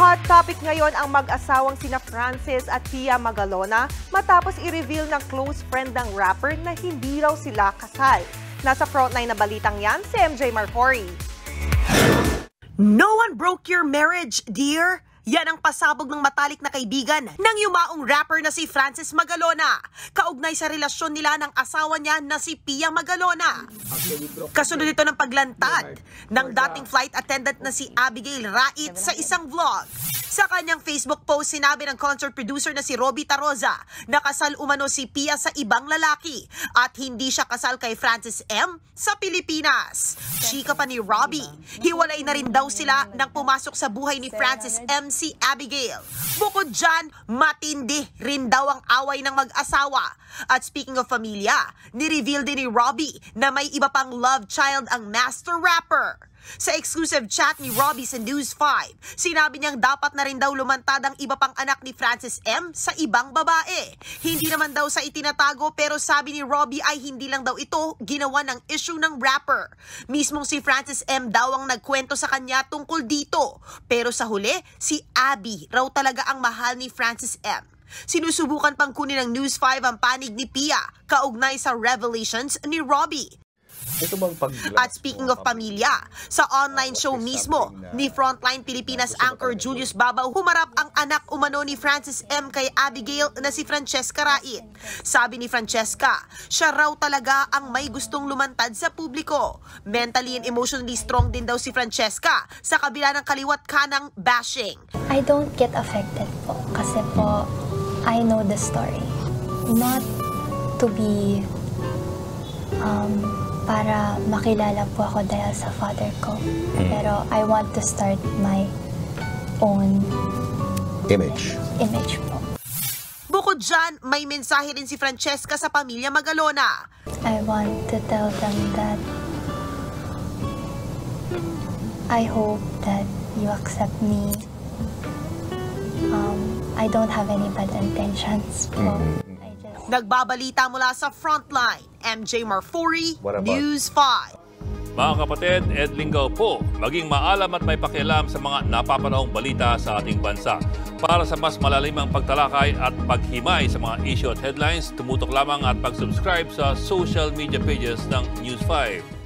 Hot topic ngayon ang mag-asawang sina Francis at Pia Magalona matapos i-reveal ng close friend ng rapper na hindi raw sila kasal. Nasa frontline na balitang yan si MJ Marfori. No one broke your marriage, dear. Yan ang pasabog ng matalik na kaibigan ng yumaong rapper na si Francis Magalona. Kaugnay sa relasyon nila ng asawa niya na si Pia Magalona. Kasunod ito ng paglantad ng dating flight attendant na si Abigail Rait sa isang vlog. Sa kanyang Facebook post, sinabi ng concert producer na si Robbie Taroza na kasal umano si Pia sa ibang lalaki at hindi siya kasal kay Francis M. sa Pilipinas. Chika pa ni Robbie, hiwalay na rin daw sila nang pumasok sa buhay ni Francis M. si Abigail. Bukod dyan, matindi rin daw ang away ng mag-asawa. At speaking of familia, ni-reveal din ni Robbie na may iba pang love child ang master rapper. Sa exclusive chat ni Robbie sa News 5, sinabi niyang dapat na rin daw lumantad ang iba pang anak ni Francis M sa ibang babae. Hindi naman daw sa itinatago pero sabi ni Robbie ay hindi lang daw ito ginawa ng issue ng rapper. Mismong si Francis M daw ang nagkwento sa kanya tungkol dito. Pero sa huli, si Abby raw talaga ang mahal ni Francis M. Sinusubukan pang kunin ng News 5 ang panig ni Pia kaugnay sa revelations ni Robbie. Ito bang pag At speaking of pamilya, sa online show mismo ni Frontline Pilipinas anchor Julius Babaw, humarap ang anak umano ni Francis M. kay Abigail na si Francesca Rait. Sabi ni Francesca, siya raw talaga ang may gustong lumantad sa publiko. Mentally and emotionally strong din daw si Francesca sa kabila ng kaliwat kanang bashing. I don't get affected po kasi po I know the story. Not to be um, para makilala po ako dahil sa father ko. Pero I want to start my own image? image po. Bukod dyan, may mensahe rin si Francesca sa pamilya Magalona. I want to tell them that I hope that you accept me. Um, I don't have any bad intentions po. Just Nagbabalita mula sa Frontline, MJ about- News 5. Mga kapatid, Ed Lingaw po, maging maalam at may pakialam sa mga napapanahong balita sa ating bansa. Para sa mas malalimang pagtalakay at paghimay sa mga issue at headlines, tumutok lamang at pag-subscribe sa social media pages ng News 5.